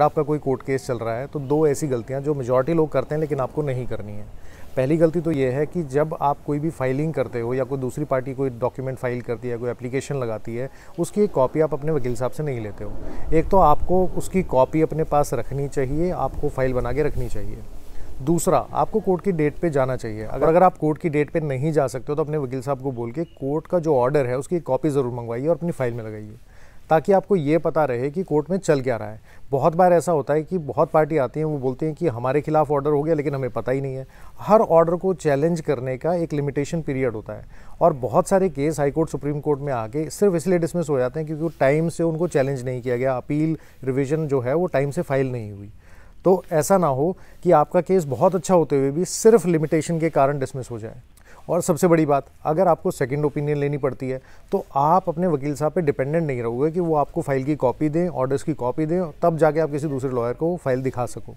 आपका कोई court case चल रहा है तो दो ऐसी गलतियाँ जो मेजॉरिटी लोग करते हैं, लेकिन आपको नहीं करनी है। पहली गलती तो ये है कि जब आप कोई भी फाइलिंग करते हो या कोई दूसरी पार्टी कोई डॉक्यूमेंट फ़ाइल करती है, कोई एप्लीकेशन लगाती है, उसकी एक कॉपी आप अपने वकील साहब से नहीं लेते हो। एक तो आपको उसकी कॉपी अपने पास रखनी चाहिए, आपको फ़ाइल बना के रखनी चाहिए। दूसरा, आपको कोर्ट की डेट पे जाना चाहिए। अगर अगर आप कोर्ट की डेट पे नहीं जा सकते हो तो अपने वकील साहब को बोल के कोर्ट का जो ऑर्डर है, उसकी कॉपी ज़रूर मंगवाइए और अपनी फ़ाइल में लगाइए। ताकि आपको ये पता रहे कि कोर्ट में चल क्या रहा है। बहुत बार ऐसा होता है कि बहुत पार्टी आती हैं, वो बोलती हैं कि हमारे खिलाफ ऑर्डर हो गया, लेकिन हमें पता ही नहीं है। हर ऑर्डर को चैलेंज करने का एक लिमिटेशन पीरियड होता है। और बहुत सारे case high court supreme court में आके सिर्फ़ इसलिए डिसमिस हो जाते हैं क्योंकि टाइम से उनको चैलेंज नहीं किया गया। अपील रिविजन जो है, वो टाइम से फ़ाइल नहीं हुई। तो ऐसा ना हो कि आपका केस बहुत अच्छा होते हुए भी सिर्फ़ लिमिटेशन के कारण डिसमिस हो जाए। और सबसे बड़ी बात, अगर आपको सेकंड ओपिनियन लेनी पड़ती है तो आप अपने वकील साहब पे डिपेंडेंट नहीं रहोगे कि वो आपको फ़ाइल की कॉपी दें ऑर्डर्स की कॉपी दें, तब जाके आप किसी दूसरे लॉयर को फ़ाइल दिखा सको।